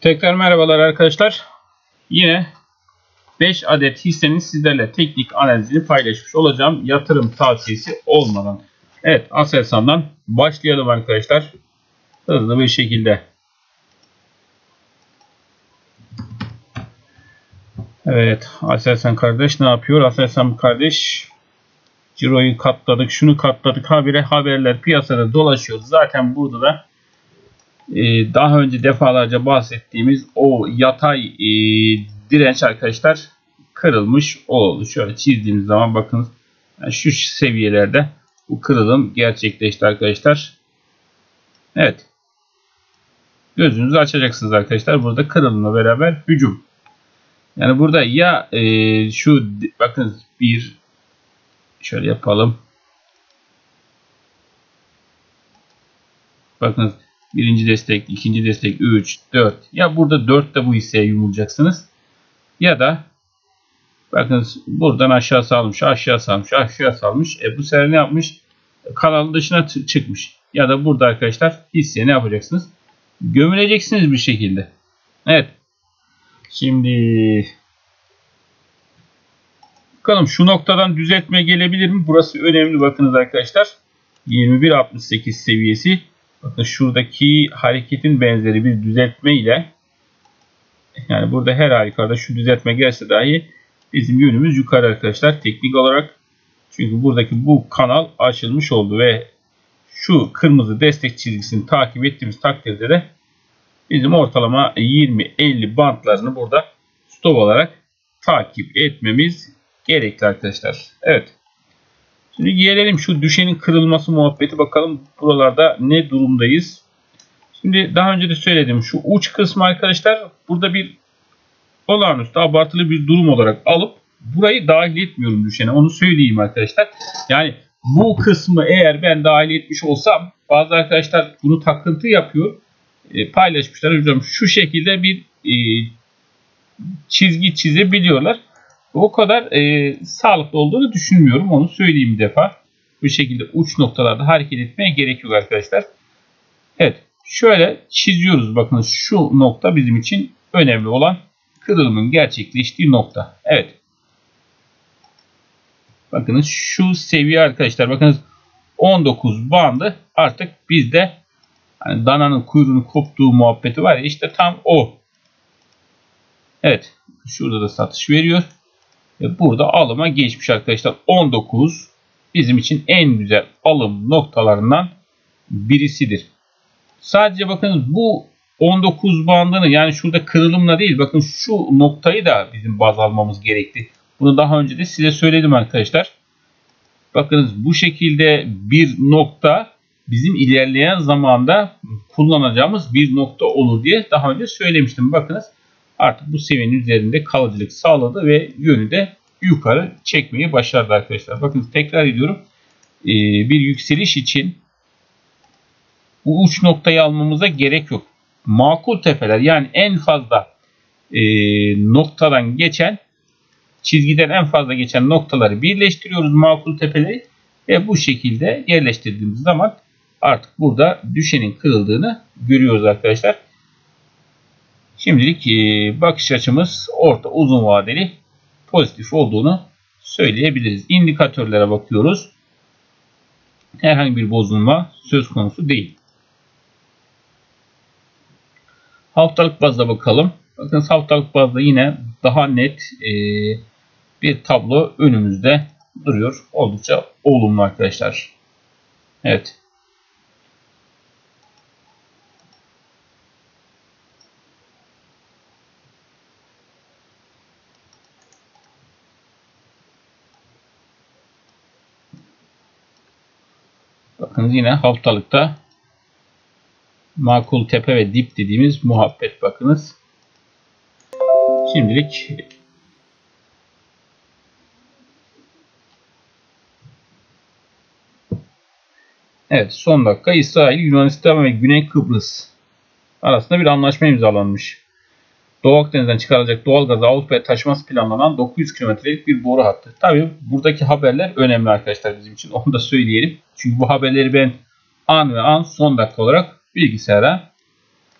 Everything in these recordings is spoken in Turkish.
Tekrar merhabalar arkadaşlar. Yine 5 adet hissenin sizlerle teknik analizini paylaşmış olacağım. Yatırım tavsiyesi olmadan. Evet Aselsan'dan başlayalım arkadaşlar. Hızlı bir şekilde. Evet Aselsan kardeş ne yapıyor? Aselsan kardeş Ciro'yu katladık, şunu katladık. Habire haberler piyasada dolaşıyor. Zaten burada da e, daha önce defalarca bahsettiğimiz o yatay e, direnç arkadaşlar kırılmış oldu. Şöyle çizdiğimiz zaman bakın şu seviyelerde bu kırılım gerçekleşti arkadaşlar. Evet. Gözünüzü açacaksınız arkadaşlar. Burada kırılımla beraber hücum. Yani burada ya e, şu bakın bir şöyle yapalım. Bakın birinci destek, ikinci destek 3, 4. Ya burada 4 de bu hisseye yumulacaksınız. Ya da bakın buradan aşağı salmış, aşağı salmış, aşağı salmış. E bu sefer ne yapmış? Kanalın dışına çıkmış. Ya da burada arkadaşlar hisseye ne yapacaksınız? Gömüleceksiniz bir şekilde. Evet. Şimdi bakalım şu noktadan düzeltme gelebilir mi? Burası önemli bakınız arkadaşlar. 21.68 seviyesi. Bakın şuradaki hareketin benzeri bir düzeltme ile yani burada her halükarda şu düzeltme gelse dahi bizim yönümüz yukarı arkadaşlar teknik olarak. Çünkü buradaki bu kanal açılmış oldu ve şu kırmızı destek çizgisini takip ettiğimiz takdirde de bizim ortalama 20-50 bantlarını burada stop olarak takip etmemiz gerekli arkadaşlar. Evet. Şimdi gelelim şu düşenin kırılması muhabbeti bakalım buralarda ne durumdayız. Şimdi daha önce de söyledim şu uç kısmı arkadaşlar burada bir olağanüstü abartılı bir durum olarak alıp burayı dahil etmiyorum düşene onu söyleyeyim arkadaşlar. Yani bu kısmı eğer ben dahil etmiş olsam bazı arkadaşlar bunu takıntı yapıyor. E, paylaşmışlar hocam şu şekilde bir e, çizgi çizebiliyorlar o kadar e, sağlıklı olduğunu düşünmüyorum. Onu söyleyeyim bir defa. Bu şekilde uç noktalarda hareket etmeye gerek yok arkadaşlar. Evet. Şöyle çiziyoruz. Bakın şu nokta bizim için önemli olan kırılımın gerçekleştiği nokta. Evet. Bakınız şu seviye arkadaşlar. Bakınız 19 bandı artık bizde hani dananın kuyruğunu koptuğu muhabbeti var ya işte tam o. Evet. Şurada da satış veriyor burada alıma geçmiş arkadaşlar. 19 bizim için en güzel alım noktalarından birisidir. Sadece bakın bu 19 bandını yani şurada kırılımla değil bakın şu noktayı da bizim baz almamız gerekti. Bunu daha önce de size söyledim arkadaşlar. Bakınız bu şekilde bir nokta bizim ilerleyen zamanda kullanacağımız bir nokta olur diye daha önce söylemiştim. Bakınız artık bu seviyenin üzerinde kalıcılık sağladı ve yönü de yukarı çekmeyi başardı arkadaşlar. Bakın tekrar ediyorum. Ee, bir yükseliş için bu uç noktayı almamıza gerek yok. Makul tepeler yani en fazla e, noktadan geçen çizgiden en fazla geçen noktaları birleştiriyoruz makul tepeleri ve bu şekilde yerleştirdiğimiz zaman artık burada düşenin kırıldığını görüyoruz arkadaşlar. Şimdilik e, bakış açımız orta uzun vadeli pozitif olduğunu söyleyebiliriz. İndikatörlere bakıyoruz. Herhangi bir bozulma söz konusu değil. Haftalık bazda bakalım. Bakın haftalık bazda yine daha net e, bir tablo önümüzde duruyor. Oldukça olumlu arkadaşlar. Evet. Bakınız yine haftalıkta makul tepe ve dip dediğimiz muhabbet bakınız. Şimdilik Evet son dakika İsrail, Yunanistan ve Güney Kıbrıs arasında bir anlaşma imzalanmış. Doğu Akdeniz'den çıkarılacak doğalgazı Avrupa'ya taşıması planlanan 900 kilometrelik bir boru hattı. Tabii buradaki haberler önemli arkadaşlar bizim için. Onu da söyleyelim. Çünkü bu haberleri ben an ve an son dakika olarak bilgisayara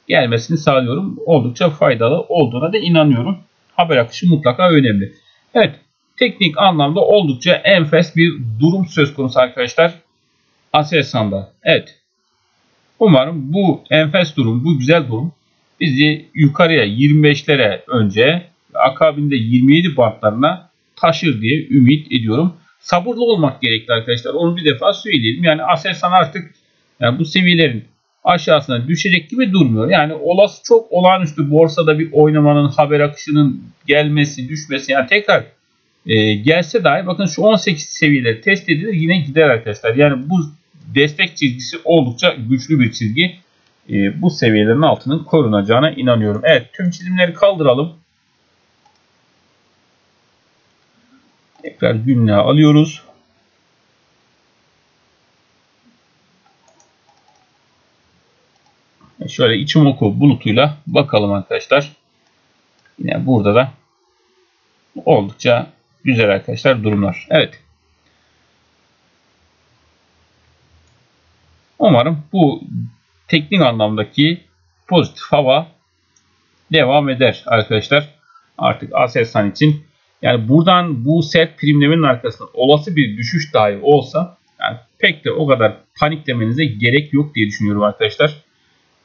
gelmesini sağlıyorum. Oldukça faydalı olduğuna da inanıyorum. Haber akışı mutlaka önemli. Evet teknik anlamda oldukça enfes bir durum söz konusu arkadaşlar. Aselsan'da. Evet. Umarım bu enfes durum, bu güzel durum bizi yukarıya 25'lere önce akabinde 27 bantlarına taşır diye ümit ediyorum. Sabırlı olmak gerekli arkadaşlar. Onu bir defa söyleyelim. Yani Aselsan artık yani bu seviyelerin aşağısına düşecek gibi durmuyor. Yani olası çok olağanüstü borsada bir oynamanın haber akışının gelmesi, düşmesi yani tekrar e, gelse dahi bakın şu 18 seviyeleri test edilir yine gider arkadaşlar. Yani bu destek çizgisi oldukça güçlü bir çizgi. E, bu seviyelerin altının korunacağına inanıyorum. Evet tüm çizimleri kaldıralım. Tekrar günlüğe alıyoruz. E, şöyle Ichimoku bulutuyla bakalım arkadaşlar. Yine burada da oldukça güzel arkadaşlar durumlar. Evet. Umarım bu teknik anlamdaki pozitif hava devam eder arkadaşlar. Artık Aselsan için yani buradan bu sert primlemenin arkasında olası bir düşüş dahi olsa yani pek de o kadar paniklemenize gerek yok diye düşünüyorum arkadaşlar.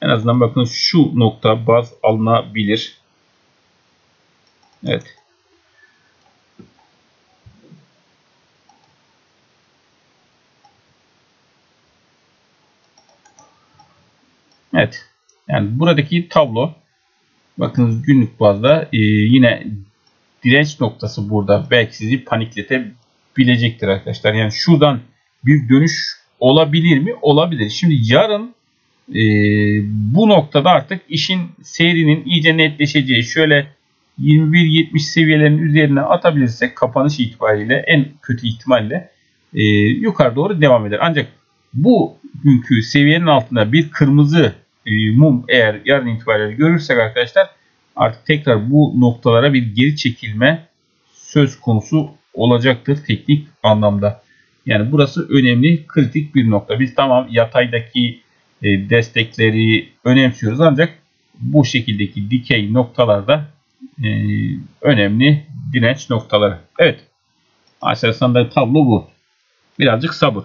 En azından bakın şu nokta baz alınabilir. Evet. Evet. Yani buradaki tablo bakınız günlük bazda e, yine direnç noktası burada belki sizi panikletebilecektir arkadaşlar. Yani şuradan bir dönüş olabilir mi? Olabilir. Şimdi yarın e, bu noktada artık işin seyrinin iyice netleşeceği şöyle 21-70 seviyelerin üzerine atabilirsek kapanış itibariyle en kötü ihtimalle e, yukarı doğru devam eder. Ancak bu günkü seviyenin altında bir kırmızı e, mum eğer yarın itibariyle görürsek arkadaşlar artık tekrar bu noktalara bir geri çekilme söz konusu olacaktır teknik anlamda. Yani burası önemli, kritik bir nokta. Biz tamam yataydaki e, destekleri önemsiyoruz ancak bu şekildeki dikey noktalarda e, önemli direnç noktaları. Evet. Aselsan'da tablo bu. Birazcık sabır.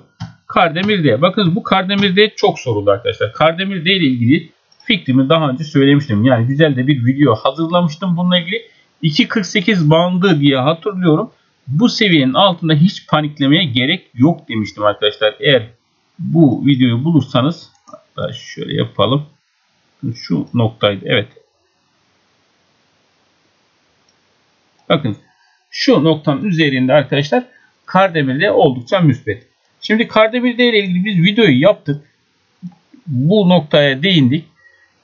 Kardemir diye. Bakın bu Kardemir diye çok soruldu arkadaşlar. Kardemir ile ilgili fikrimi daha önce söylemiştim. Yani güzel de bir video hazırlamıştım bununla ilgili. 2.48 bandı diye hatırlıyorum. Bu seviyenin altında hiç paniklemeye gerek yok demiştim arkadaşlar. Eğer bu videoyu bulursanız hatta şöyle yapalım. Şu noktaydı. Evet. Bakın şu noktanın üzerinde arkadaşlar Kardemir'de oldukça müspet. Şimdi Kardemir'de ile ilgili biz videoyu yaptık. Bu noktaya değindik.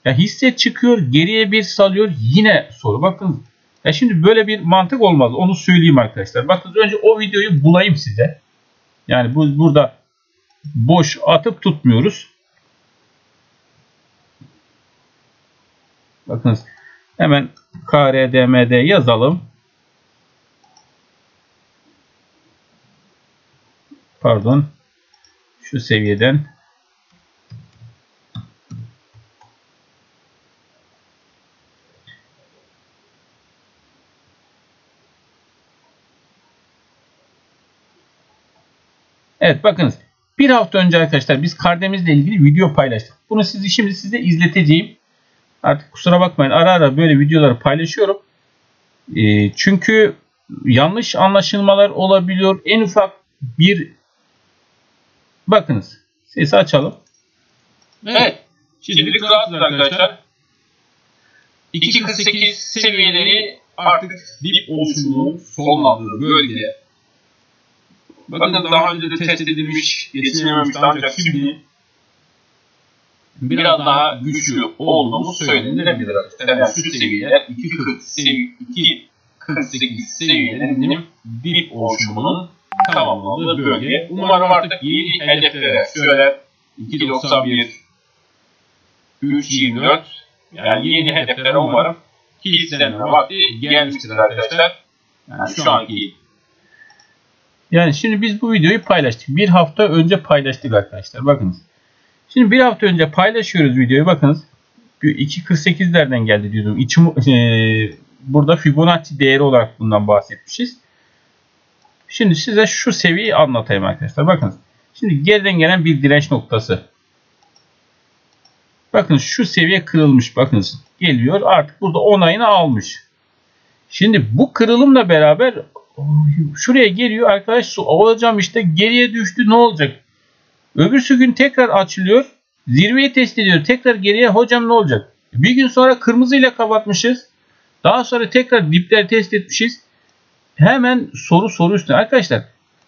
Ya hisse çıkıyor geriye bir salıyor yine soru. Bakın ya şimdi böyle bir mantık olmaz. Onu söyleyeyim arkadaşlar. Bakın önce o videoyu bulayım size. Yani bu burada boş atıp tutmuyoruz. Bakın hemen KRDMD yazalım. Pardon. Şu seviyeden Evet bakınız. Bir hafta önce arkadaşlar biz kardemizle ilgili video paylaştık. Bunu sizi şimdi size izleteceğim. Artık kusura bakmayın ara ara böyle videoları paylaşıyorum. E, çünkü yanlış anlaşılmalar olabiliyor. En ufak bir bakınız. Sesi açalım. Evet. Şimdilik rahatsız arkadaşlar. 2.48 seviyeleri artık dip oluşumunun sonlandığı bölge. Bakın daha önce de test edilmiş, geçilememişti ancak şimdi biraz daha güçlü olduğumuz söylenebilir. Yani şu seviyeler 2.48 seviyelerinin dip oluşumunun tamamlandığı bölge. Umarım artık yeni hedeflere şöyle 2.91 3.24 yani yeni hedeflere umarım kilitlenme vakti gelmiştir arkadaşlar. Yani şu anki yani şimdi biz bu videoyu paylaştık. Bir hafta önce paylaştık arkadaşlar. Bakınız. Şimdi bir hafta önce paylaşıyoruz videoyu. Bakınız. 2.48'lerden geldi diyordum. İçim, e, burada Fibonacci değeri olarak bundan bahsetmişiz. Şimdi size şu seviyeyi anlatayım arkadaşlar. Bakın. Şimdi geriden gelen bir direnç noktası. Bakın şu seviye kırılmış. Bakın geliyor artık burada onayını almış. Şimdi bu kırılımla beraber şuraya geliyor arkadaş alacağım işte geriye düştü ne olacak? Öbürsü gün tekrar açılıyor. Zirveyi test ediyor. Tekrar geriye hocam ne olacak? Bir gün sonra kırmızıyla kapatmışız. Daha sonra tekrar dipler test etmişiz. Hemen soru soru üstüne. Arkadaşlar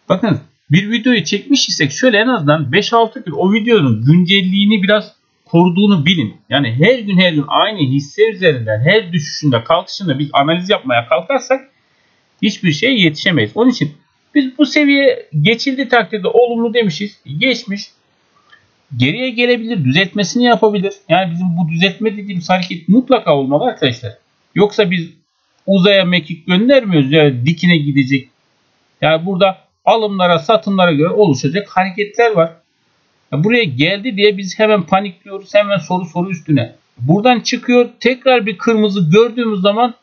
bakın bir videoyu çekmiş isek şöyle en azından 5-6 gün o videonun güncelliğini biraz koruduğunu bilin. Yani her gün her gün aynı hisse üzerinden her düşüşünde kalkışında biz analiz yapmaya kalkarsak hiçbir şeye yetişemeyiz. Onun için biz bu seviye geçildi takdirde olumlu demişiz. Geçmiş. Geriye gelebilir. Düzeltmesini yapabilir. Yani bizim bu düzeltme dediğimiz hareket mutlaka olmalı arkadaşlar. Yoksa biz uzaya mekik göndermiyoruz. Yani dikine gidecek. Yani burada alımlara satımlara göre oluşacak hareketler var. Buraya geldi diye biz hemen panikliyoruz. Hemen soru soru üstüne. Buradan çıkıyor. Tekrar bir kırmızı gördüğümüz zaman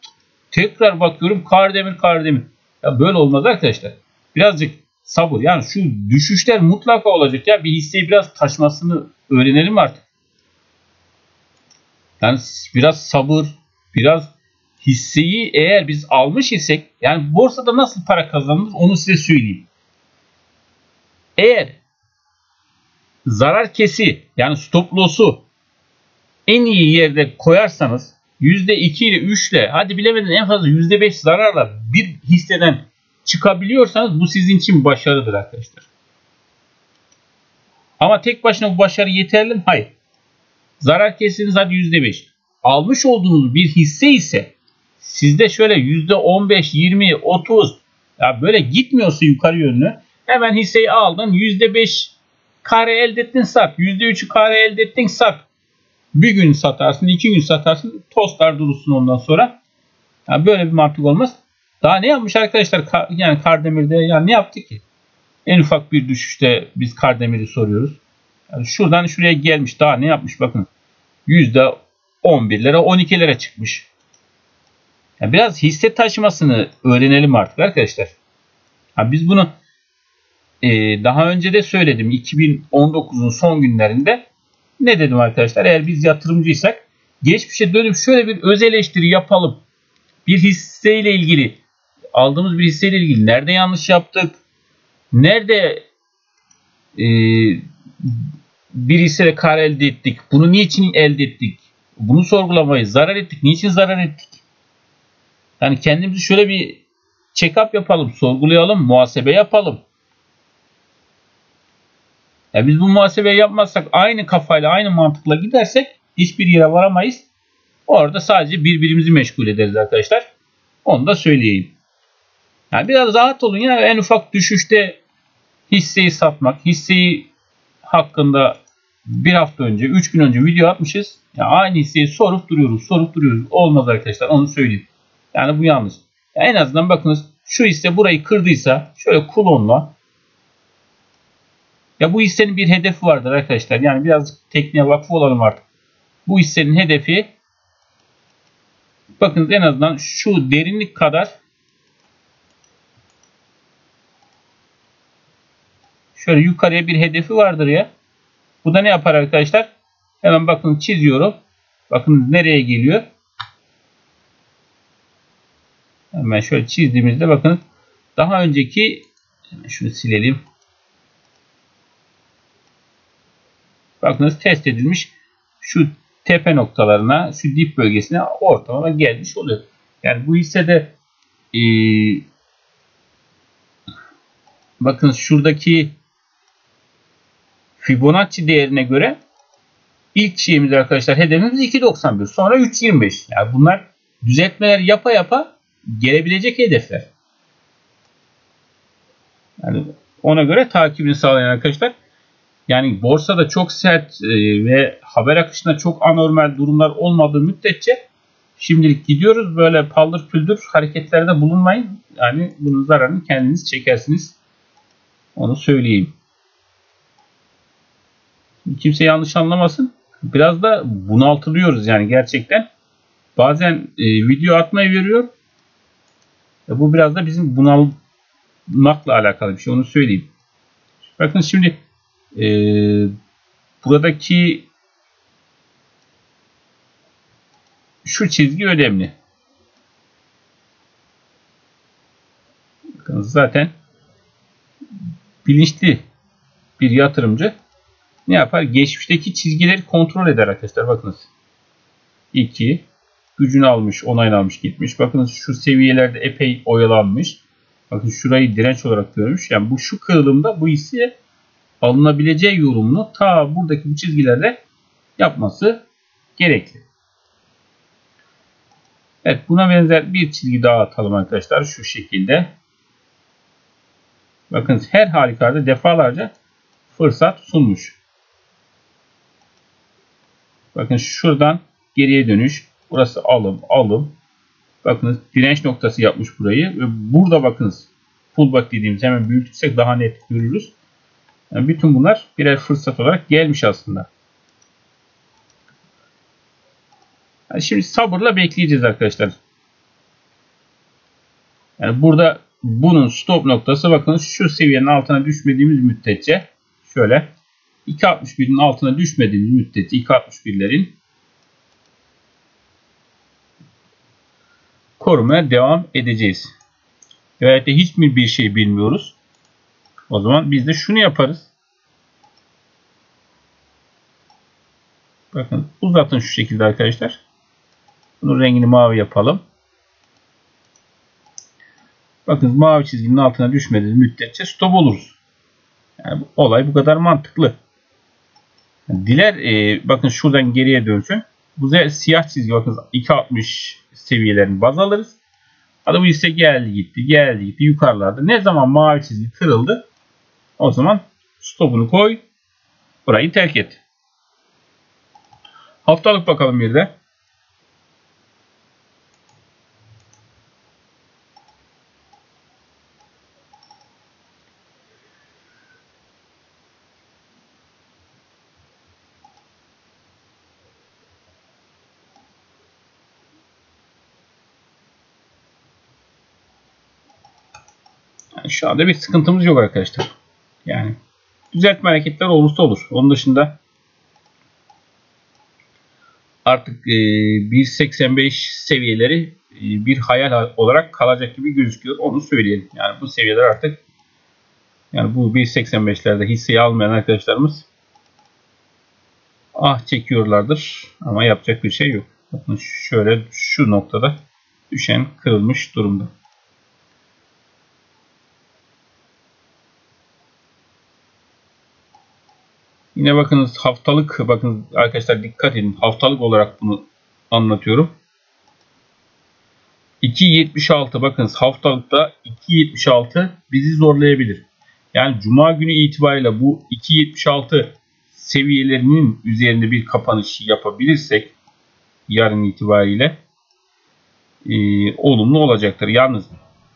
tekrar bakıyorum kardemir kardemir. Ya böyle olmaz arkadaşlar. Birazcık sabır. Yani şu düşüşler mutlaka olacak. Ya bir hisseyi biraz taşmasını öğrenelim artık. Yani biraz sabır, biraz hisseyi eğer biz almış isek yani borsada nasıl para kazanılır onu size söyleyeyim. Eğer zarar kesi yani stop loss'u en iyi yerde koyarsanız %2 ile 3 ile hadi bilemedin en fazla %5 zararla bir hisseden çıkabiliyorsanız bu sizin için başarıdır arkadaşlar. Ama tek başına bu başarı yeterli mi? Hayır. Zarar kesiniz hadi %5. Almış olduğunuz bir hisse ise sizde şöyle %15, 20, 30 ya böyle gitmiyorsa yukarı yönlü hemen hisseyi aldın %5 kare elde ettin sat. %3'ü kare elde ettin sat. Bir gün satarsın, iki gün satarsın. Tostlar durursun ondan sonra. Yani böyle bir mantık olmaz. Daha ne yapmış arkadaşlar? Yani Kardemir'de yani ne yaptı ki? En ufak bir düşüşte biz Kardemir'i soruyoruz. Yani şuradan şuraya gelmiş. Daha ne yapmış? Bakın. %11'lere 12'lere çıkmış. Yani biraz hisse taşımasını öğrenelim artık arkadaşlar. Yani biz bunu e, daha önce de söyledim. 2019'un son günlerinde ne dedim arkadaşlar? Eğer biz yatırımcıysak geçmişe dönüp şöyle bir öz eleştiri yapalım. Bir hisseyle ilgili aldığımız bir hisseyle ilgili nerede yanlış yaptık? Nerede e, bir hisseyle kar elde ettik? Bunu niçin elde ettik? Bunu sorgulamayı zarar ettik. Niçin zarar ettik? Yani kendimizi şöyle bir check-up yapalım, sorgulayalım, muhasebe yapalım. Ya biz bu muhasebeyi yapmazsak aynı kafayla, aynı mantıkla gidersek hiçbir yere varamayız. Orada sadece birbirimizi meşgul ederiz arkadaşlar. Onu da söyleyeyim. Yani biraz rahat olun ya en ufak düşüşte hisseyi satmak, hisseyi hakkında bir hafta önce, üç gün önce video atmışız. Yani aynı hisseyi sorup duruyoruz, sorup duruyoruz. Olmaz arkadaşlar onu söyleyeyim. Yani bu yanlış. Yani en azından bakınız şu hisse burayı kırdıysa şöyle kulonla ya bu hissenin bir hedefi vardır arkadaşlar. Yani biraz tekniğe vakıf olalım artık. Bu hissenin hedefi bakın en azından şu derinlik kadar şöyle yukarıya bir hedefi vardır ya. Bu da ne yapar arkadaşlar? Hemen bakın çiziyorum. Bakın nereye geliyor. Hemen şöyle çizdiğimizde bakın daha önceki şunu silelim. Bakınız test edilmiş şu tepe noktalarına, şu dip bölgesine ortalama gelmiş oluyor. Yani bu hissede e, bakın şuradaki Fibonacci değerine göre ilk şeyimiz arkadaşlar hedefimiz 2.91 sonra 3.25 yani bunlar düzeltmeler yapa yapa gelebilecek hedefler. Yani ona göre takibini sağlayan arkadaşlar yani borsada çok sert e, ve haber akışında çok anormal durumlar olmadığı müddetçe şimdilik gidiyoruz. Böyle paldır küldür hareketlerde bulunmayın. Yani bunun zararını kendiniz çekersiniz. Onu söyleyeyim. Kimse yanlış anlamasın. biraz da bunaltılıyoruz yani gerçekten. Bazen e, video atmayı veriyor. E, bu biraz da bizim bunalmakla alakalı bir şey onu söyleyeyim. Bakın şimdi e, buradaki şu çizgi önemli. Bakın zaten bilinçli bir yatırımcı ne yapar? Geçmişteki çizgileri kontrol eder arkadaşlar. Bakınız. 2 gücünü almış, onaylanmış, gitmiş. Bakınız şu seviyelerde epey oyalanmış. Bakın şurayı direnç olarak görmüş. Yani bu şu kırılımda bu hisse alınabileceği yorumunu ta buradaki bu çizgilerde yapması gerekli. Evet buna benzer bir çizgi daha atalım arkadaşlar şu şekilde. Bakın her halükarda defalarca fırsat sunmuş. Bakın şuradan geriye dönüş. Burası alım, alım. Bakınız direnç noktası yapmış burayı. Ve burada bakınız pullback dediğimiz hemen büyütürsek daha net görürüz. Yani bütün bunlar birer fırsat olarak gelmiş aslında. Yani şimdi sabırla bekleyeceğiz arkadaşlar. Yani burada bunun stop noktası bakın şu seviyenin altına düşmediğimiz müddetçe şöyle 2.61'in altına düşmediğimiz müddetçe 2.61'lerin korumaya devam edeceğiz. Evet de hiç mi bir şey bilmiyoruz? O zaman biz de şunu yaparız. Bakın uzatın şu şekilde arkadaşlar. Bunun rengini mavi yapalım. Bakın mavi çizginin altına düşmediğiniz müddetçe stop oluruz. Yani bu, olay bu kadar mantıklı. Diler e, bakın şuradan geriye dönsün. Bu siyah çizgi bakın 2.60 seviyelerini baz alırız. Hadi bu ise geldi gitti geldi gitti yukarılarda. Ne zaman mavi çizgi kırıldı o zaman stopunu koy burayı terk et. Haftalık bakalım bir de. Yani şu anda bir sıkıntımız yok arkadaşlar. Yani düzeltme hareketler olursa olur. Onun dışında artık e, 1.85 seviyeleri e, bir hayal olarak kalacak gibi gözüküyor. Onu söyleyelim. Yani bu seviyeler artık yani bu 1.85'lerde hisseyi almayan arkadaşlarımız ah çekiyorlardır. Ama yapacak bir şey yok. Bakın şöyle şu noktada düşen kırılmış durumda. Yine bakınız haftalık bakın arkadaşlar dikkat edin haftalık olarak bunu anlatıyorum. 2.76 bakınız haftalıkta 2.76 bizi zorlayabilir. Yani cuma günü itibariyle bu 2.76 seviyelerinin üzerinde bir kapanış yapabilirsek yarın itibariyle e, olumlu olacaktır. Yalnız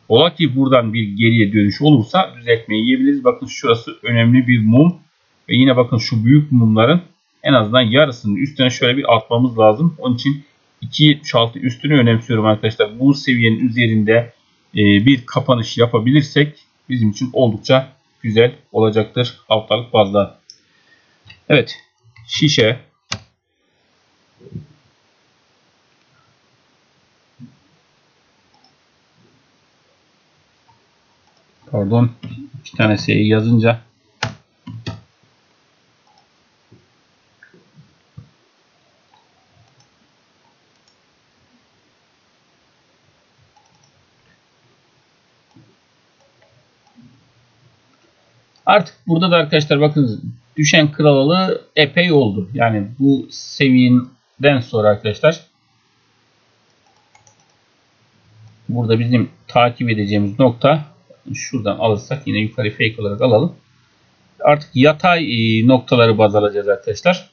ola ki buradan bir geriye dönüş olursa düzeltmeyi yiyebiliriz. Bakın şurası önemli bir mum. Ve yine bakın şu büyük mumların en azından yarısının üstüne şöyle bir atmamız lazım. Onun için 2.76 üstünü önemsiyorum arkadaşlar. Bu seviyenin üzerinde e, bir kapanış yapabilirsek bizim için oldukça güzel olacaktır haftalık bazda. Evet şişe Pardon. iki tane S'yi yazınca Artık burada da arkadaşlar bakın düşen kralalı epey oldu. Yani bu seviyeden sonra arkadaşlar burada bizim takip edeceğimiz nokta şuradan alırsak yine yukarı fake olarak alalım. Artık yatay e, noktaları baz alacağız arkadaşlar.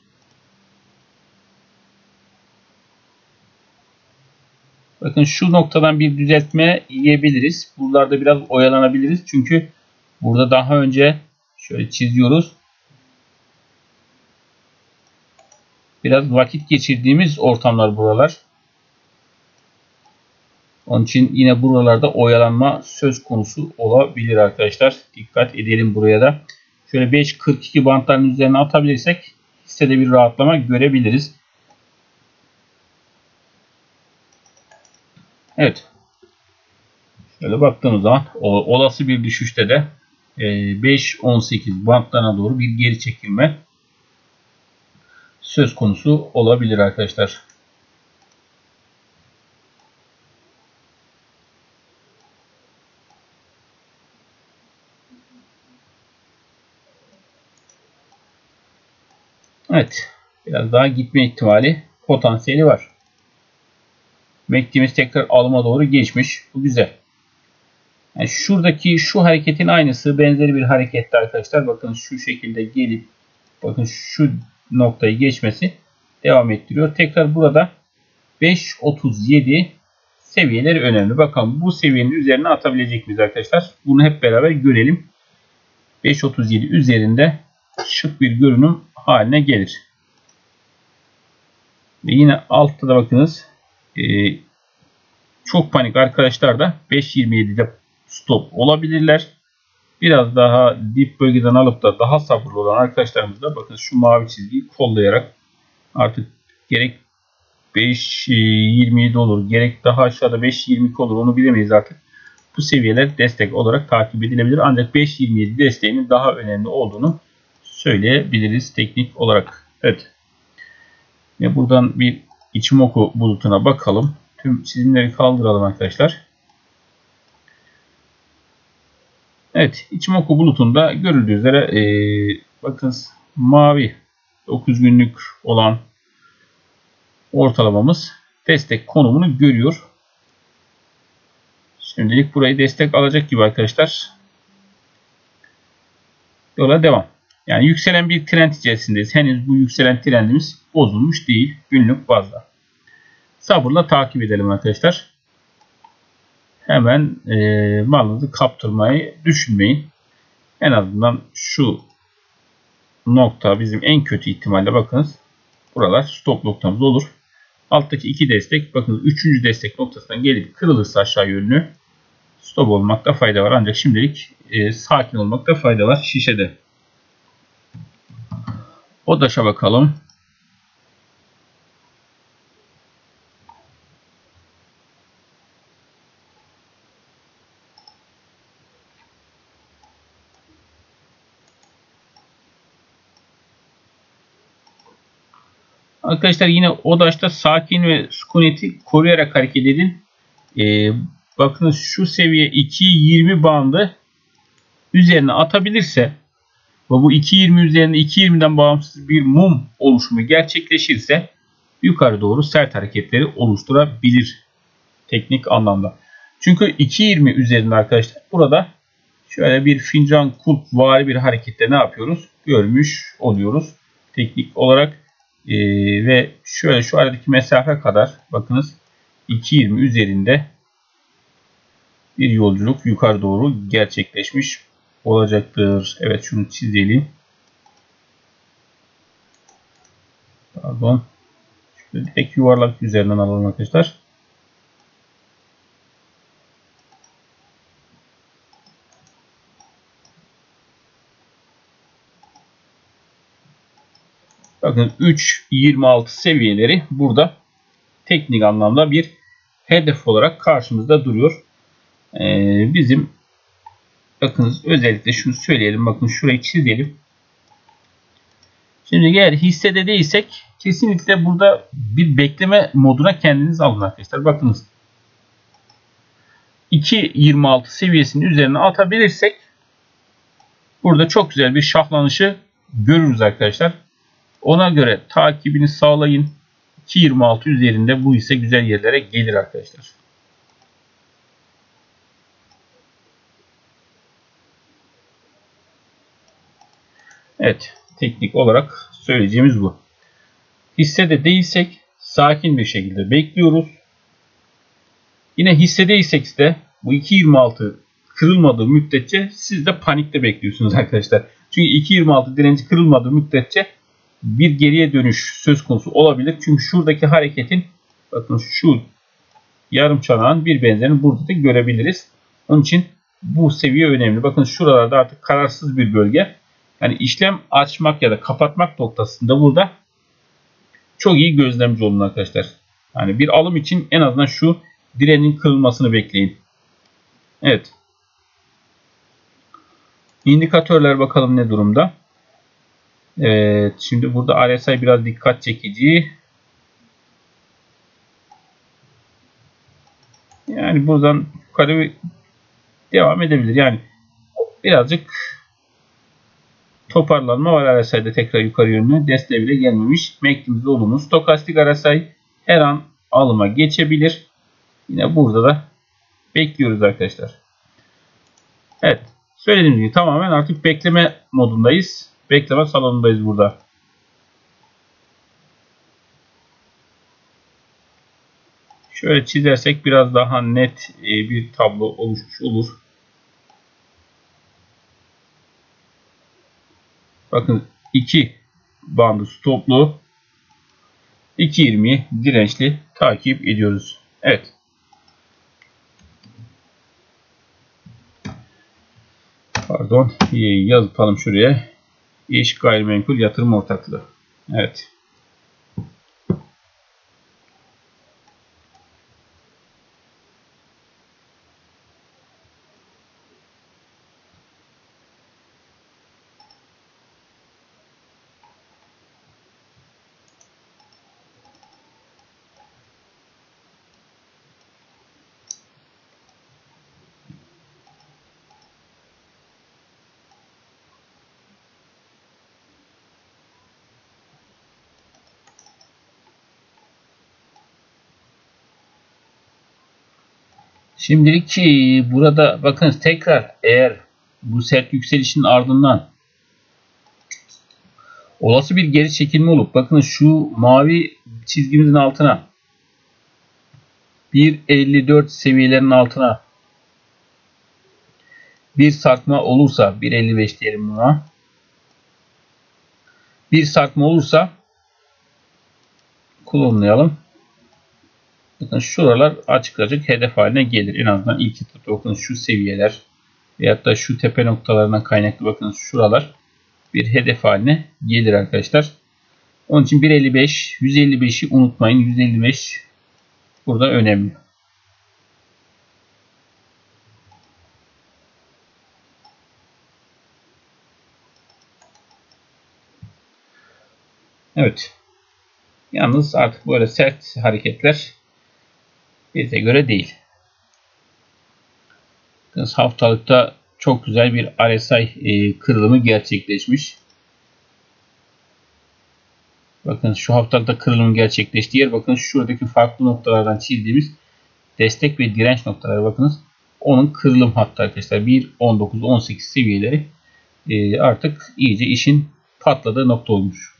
Bakın şu noktadan bir düzeltme yiyebiliriz. Buralarda biraz oyalanabiliriz. Çünkü burada daha önce Şöyle çiziyoruz. biraz vakit geçirdiğimiz ortamlar buralar. Onun için yine buralarda oyalanma söz konusu olabilir arkadaşlar. Dikkat edelim buraya da. Şöyle 5.42 bantların üzerine atabilirsek hissede bir rahatlama görebiliriz. Evet. Şöyle baktığımız zaman olası bir düşüşte de 5.18 bantlarına doğru bir geri çekilme söz konusu olabilir arkadaşlar. Evet. Biraz daha gitme ihtimali potansiyeli var. Bektiğimiz tekrar alıma doğru geçmiş. Bu güzel. Yani şuradaki şu hareketin aynısı benzeri bir harekette arkadaşlar. Bakın şu şekilde gelip bakın şu noktayı geçmesi devam ettiriyor. Tekrar burada 5.37 seviyeleri önemli. Bakalım bu seviyenin üzerine atabilecek miyiz arkadaşlar? Bunu hep beraber görelim. 5.37 üzerinde şık bir görünüm haline gelir. Ve yine altta da bakınız çok panik arkadaşlar da 5.27'de stop olabilirler. Biraz daha dip bölgeden alıp da daha sabırlı olan arkadaşlarımız da bakın şu mavi çizgiyi kollayarak artık gerek 5.27 olur gerek daha aşağıda 5.22 olur onu bilemeyiz artık. Bu seviyeler destek olarak takip edilebilir. Ancak 5.27 desteğinin daha önemli olduğunu söyleyebiliriz teknik olarak. Evet. Ve buradan bir Ichimoku bulutuna bakalım. Tüm çizimleri kaldıralım arkadaşlar. Evet. Ichimoku bulutunda görüldüğü üzere ee, bakın mavi 9 günlük olan ortalamamız destek konumunu görüyor. Şimdilik burayı destek alacak gibi arkadaşlar. Yola devam. Yani yükselen bir trend içerisindeyiz. Henüz bu yükselen trendimiz bozulmuş değil günlük bazda. Sabırla takip edelim arkadaşlar. Hemen e, malınızı kaptırmayı düşünmeyin. En azından şu nokta bizim en kötü ihtimalle bakınız. Buralar stop noktamız olur. Alttaki iki destek bakın üçüncü destek noktasından gelip kırılırsa aşağı yönlü stop olmakta fayda var. Ancak şimdilik e, sakin olmakta fayda var şişede. Odaş'a bakalım. Arkadaşlar yine Odaş'ta sakin ve sükuneti koruyarak hareket edin. Ee, bakınız şu seviye 2.20 bandı üzerine atabilirse ve bu 2.20 üzerinde 2.20'den bağımsız bir mum oluşumu gerçekleşirse yukarı doğru sert hareketleri oluşturabilir teknik anlamda. Çünkü 2.20 üzerinde arkadaşlar burada şöyle bir fincan kulp vari bir harekette ne yapıyoruz? Görmüş oluyoruz teknik olarak ee, ve şöyle şu aradaki mesafe kadar bakınız 2.20 üzerinde bir yolculuk yukarı doğru gerçekleşmiş olacaktır. Evet şunu çizelim. Pardon. Şöyle direkt yuvarlak üzerinden alalım arkadaşlar. Bakın 3.26 seviyeleri burada teknik anlamda bir hedef olarak karşımızda duruyor. Ee, bizim Bakınız özellikle şunu söyleyelim. Bakın şurayı çizelim. Şimdi eğer hissede değilsek kesinlikle burada bir bekleme moduna kendiniz alın arkadaşlar. Bakınız 2.26 seviyesinin üzerine atabilirsek burada çok güzel bir şahlanışı görürüz arkadaşlar. Ona göre takibini sağlayın. 2.26 üzerinde bu ise güzel yerlere gelir arkadaşlar. Evet. Teknik olarak söyleyeceğimiz bu. Hissede değilsek sakin bir şekilde bekliyoruz. Yine hissedeysek de bu 2.26 kırılmadığı müddetçe siz de panikte bekliyorsunuz arkadaşlar. Çünkü 2.26 direnci kırılmadığı müddetçe bir geriye dönüş söz konusu olabilir. Çünkü şuradaki hareketin bakın şu yarım çanağın bir benzerini burada da görebiliriz. Onun için bu seviye önemli. Bakın şuralarda artık kararsız bir bölge. Yani işlem açmak ya da kapatmak noktasında burada çok iyi gözlemci olun arkadaşlar. Yani bir alım için en azından şu direnin kırılmasını bekleyin. Evet. İndikatörler bakalım ne durumda. Evet. Şimdi burada RSI biraz dikkat çekici. Yani buradan yukarı devam edebilir. Yani birazcık toparlanma var RSI'de tekrar yukarı yönlü. Desteğe bile gelmemiş. MACD'imiz olumlu. Stokastik RSI her an alıma geçebilir. Yine burada da bekliyoruz arkadaşlar. Evet. Söylediğim gibi tamamen artık bekleme modundayız. Bekleme salonundayız burada. Şöyle çizersek biraz daha net e, bir tablo oluşmuş olur. Bakın 2 bandı stoplu 2.20 dirençli takip ediyoruz. Evet. Pardon. Yazalım şuraya. İş gayrimenkul yatırım ortaklığı. Evet. Şimdilik burada bakın tekrar eğer bu sert yükselişin ardından olası bir geri çekilme olup bakın şu mavi çizgimizin altına 1.54 seviyelerin altına bir sarkma olursa 1.55 diyelim buna bir sarkma olursa kullanmayalım. Bakın şuralar açık açık hedef haline gelir. En azından ilk etapta bakın şu seviyeler veyahut da şu tepe noktalarından kaynaklı bakın şuralar bir hedef haline gelir arkadaşlar. Onun için 1.55 155'i unutmayın. 155 burada önemli. Evet. Yalnız artık böyle sert hareketler bize göre değil. Haftalıkta çok güzel bir RSI e, kırılımı gerçekleşmiş. Bakın şu haftalıkta kırılım gerçekleşti yer. Bakın şuradaki farklı noktalardan çizdiğimiz destek ve direnç noktaları bakınız. Onun kırılım hattı arkadaşlar. 1.19-18 seviyeleri e, artık iyice işin patladığı nokta olmuş.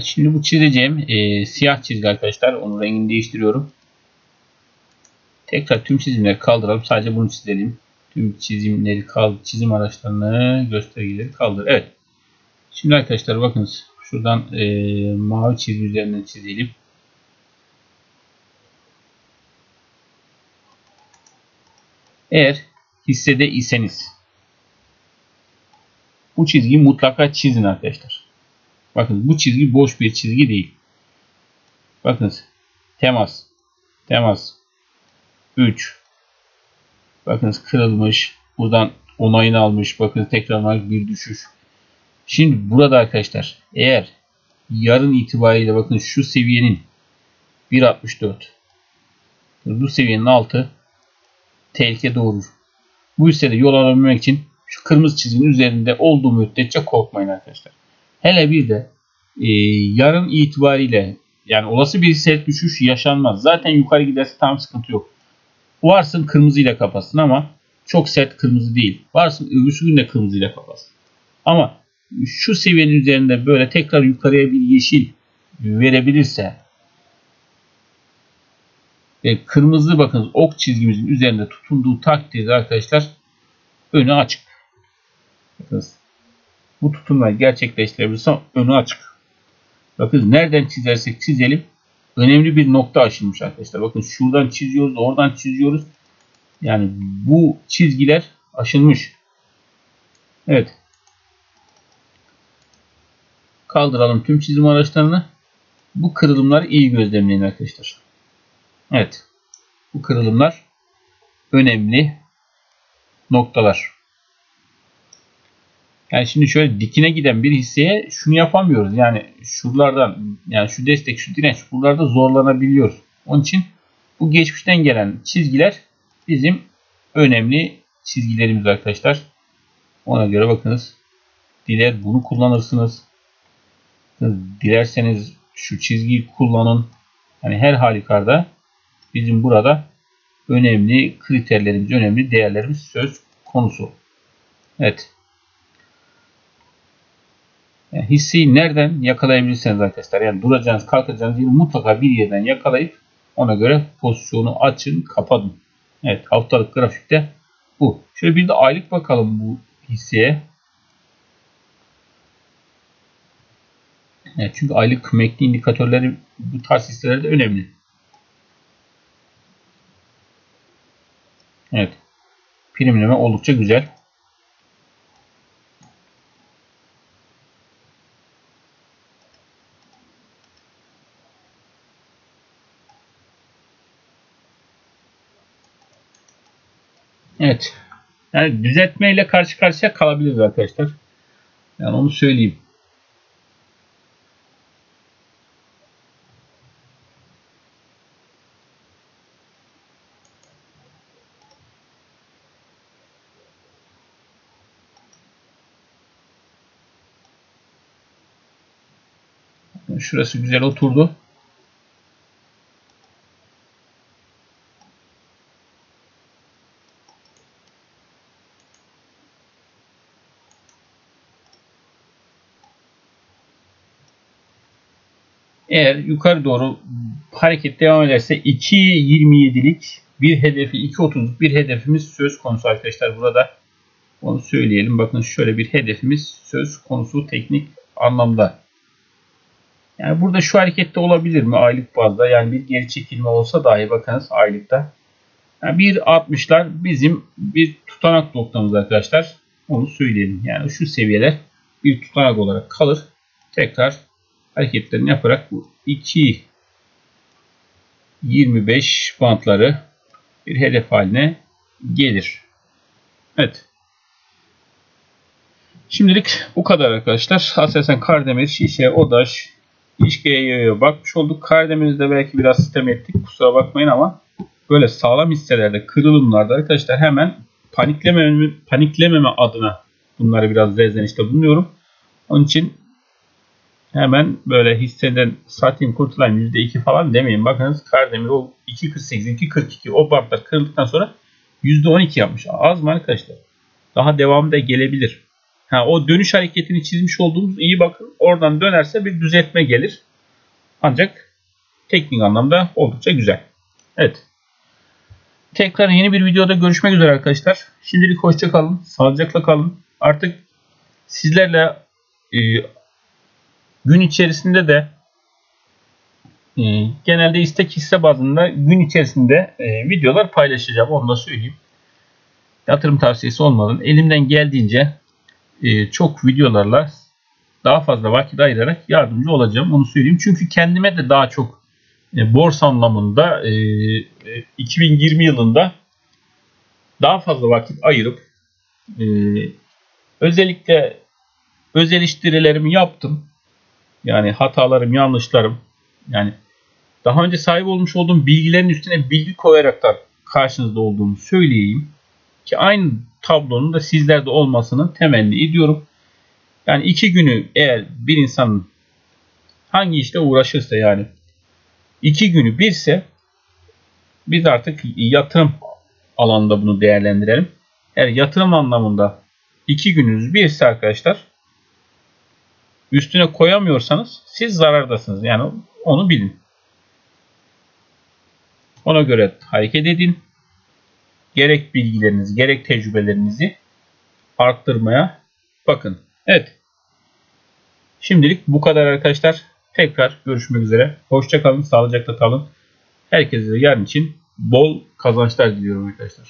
Evet şimdi bu çizeceğim e, siyah çizgi arkadaşlar. Onun rengini değiştiriyorum. Tekrar tüm çizimleri kaldıralım. Sadece bunu çizelim. Tüm çizimleri kaldır, çizim araçlarını göstergeleri kaldır. Evet. Şimdi arkadaşlar bakınız. Şuradan e, mavi çizgi üzerinden çizelim. Eğer hissede iseniz bu çizgiyi mutlaka çizin arkadaşlar. Bakın bu çizgi boş bir çizgi değil. Bakınız. Temas. Temas. 3. Bakınız kırılmış. Buradan onayını almış. Bakın tekrar bir düşüş. Şimdi burada arkadaşlar eğer yarın itibariyle bakın şu seviyenin 1.64 bu seviyenin altı tehlike doğurur. Bu hissede yol alabilmek için şu kırmızı çizginin üzerinde olduğu müddetçe korkmayın arkadaşlar. Hele bir de e, yarın itibariyle yani olası bir sert düşüş yaşanmaz. Zaten yukarı giderse tam sıkıntı yok. Varsın kırmızıyla kapatsın ama çok sert kırmızı değil. Varsın öbürsü gün de kırmızıyla kapatsın. Ama şu seviyenin üzerinde böyle tekrar yukarıya bir yeşil verebilirse ve kırmızı bakınız ok çizgimizin üzerinde tutunduğu takdirde arkadaşlar önü açık. Bakınız bu tutumları gerçekleştirebilirsem önü açık. Bakın nereden çizersek çizelim önemli bir nokta aşılmış arkadaşlar. Bakın şuradan çiziyoruz, oradan çiziyoruz. Yani bu çizgiler aşılmış. Evet. Kaldıralım tüm çizim araçlarını. Bu kırılımları iyi gözlemleyin arkadaşlar. Evet. Bu kırılımlar önemli noktalar. Yani şimdi şöyle dikine giden bir hisseye şunu yapamıyoruz. Yani şuralardan yani şu destek şu direnç buralarda zorlanabiliyoruz. Onun için bu geçmişten gelen çizgiler bizim önemli çizgilerimiz arkadaşlar. Ona göre bakınız. Diler bunu kullanırsınız. Dilerseniz şu çizgiyi kullanın. Yani her halükarda bizim burada önemli kriterlerimiz, önemli değerlerimiz söz konusu. Evet. Yani hisseyi nereden yakalayabilirsiniz arkadaşlar. Yani duracağınız, kalkacağınız yeri mutlaka bir yerden yakalayıp ona göre pozisyonu açın, kapatın. Evet haftalık grafikte bu. Şöyle bir de aylık bakalım bu hisseye. Evet, çünkü aylık MACD indikatörleri bu tarz hisselerde önemli. Evet. Primleme oldukça güzel. Evet. Yani düzeltmeyle karşı karşıya kalabiliriz arkadaşlar. Yani onu söyleyeyim. Şurası güzel oturdu. Eğer yukarı doğru hareket devam ederse 2.27'lik bir hedefi 2.30'luk bir hedefimiz söz konusu arkadaşlar burada. Onu söyleyelim. Bakın şöyle bir hedefimiz söz konusu teknik anlamda. Yani burada şu harekette olabilir mi aylık bazda? Yani bir geri çekilme olsa dahi bakınız aylıkta. Yani 1.60'lar bizim bir tutanak noktamız arkadaşlar. Onu söyleyelim. Yani şu seviyeler bir tutanak olarak kalır. Tekrar hareketlerini yaparak bu 2 25 bantları bir hedef haline gelir. Evet. Şimdilik bu kadar arkadaşlar. Aselsan Kardemir, Şişe, Odaş, İşke'ye bakmış olduk. Kardemir'de belki biraz sistem ettik. Kusura bakmayın ama böyle sağlam hisselerde, kırılımlarda arkadaşlar hemen paniklememe, paniklememe adına bunları biraz rezlenişte bulunuyorum. Onun için hemen böyle hisseden satayım kurtulayım %2 falan demeyin. Bakınız Kardemir o 2.48, 2.42 o bantlar kırıldıktan sonra %12 yapmış. Az mı arkadaşlar? Daha devamı da gelebilir. Ha, o dönüş hareketini çizmiş olduğumuz iyi bakın. Oradan dönerse bir düzeltme gelir. Ancak teknik anlamda oldukça güzel. Evet. Tekrar yeni bir videoda görüşmek üzere arkadaşlar. Şimdilik hoşça kalın. Sağlıcakla kalın. Artık sizlerle e, gün içerisinde de e, genelde istek hisse bazında gün içerisinde e, videolar paylaşacağım. Onu da söyleyeyim. Yatırım tavsiyesi olmadan elimden geldiğince e, çok videolarla daha fazla vakit ayırarak yardımcı olacağım. Onu söyleyeyim. Çünkü kendime de daha çok e, borsa anlamında e, 2020 yılında daha fazla vakit ayırıp e, özellikle öz eleştirilerimi yaptım. Yani hatalarım, yanlışlarım. Yani daha önce sahip olmuş olduğum bilgilerin üstüne bilgi koyarak da karşınızda olduğumu söyleyeyim. Ki aynı tablonun da sizlerde olmasını temenni ediyorum. Yani iki günü eğer bir insanın hangi işte uğraşırsa yani iki günü birse biz artık yatırım alanında bunu değerlendirelim. Eğer yatırım anlamında iki gününüz birse arkadaşlar üstüne koyamıyorsanız siz zarardasınız. Yani onu bilin. Ona göre hareket edin. Gerek bilgilerinizi, gerek tecrübelerinizi arttırmaya bakın. Evet. Şimdilik bu kadar arkadaşlar. Tekrar görüşmek üzere. Hoşça kalın, sağlıcakla kalın. Herkese yarın için bol kazançlar diliyorum arkadaşlar.